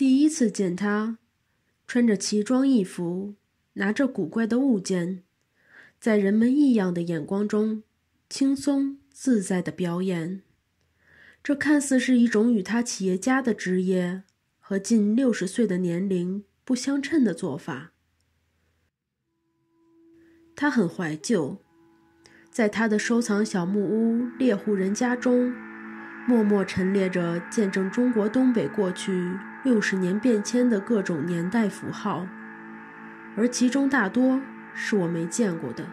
第一次见他，穿着奇装异服，拿着古怪的物件，在人们异样的眼光中，轻松自在的表演。这看似是一种与他企业家的职业和近六十岁的年龄不相称的做法。他很怀旧，在他的收藏小木屋猎户人家中，默默陈列着见证中国东北过去六十年变迁的各种年代符号，而其中大多是我没见过的。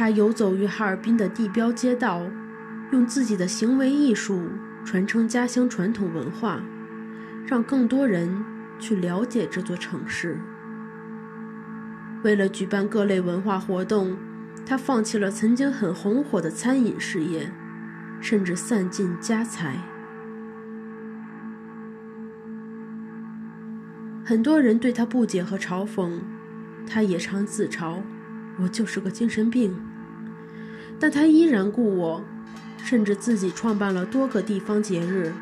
他游走于哈尔滨的地标街道，用自己的行为艺术传承家乡传统文化，让更多人去了解这座城市。为了举办各类文化活动，他放弃了曾经很红火的餐饮事业，甚至散尽家财。很多人对他不解和嘲讽，他也常自嘲：“我就是个精神病。”但他依然故我，甚至自己创办了多个地方节日。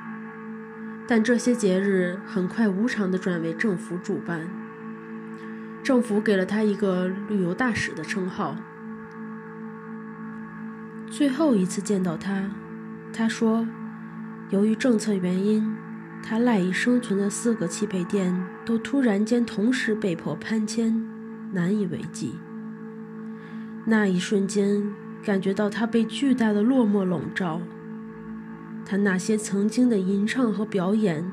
但这些节日很快无偿地转为政府主办，政府给了他一个旅游大使的称号。最后一次见到他，他说，由于政策原因，他赖以生存的四个汽配店都突然间同时被迫搬迁，难以为继。那一瞬间。感觉到他被巨大的落寞笼罩，他那些曾经的吟唱和表演，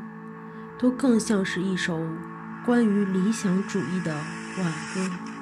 都更像是一首关于理想主义的挽歌。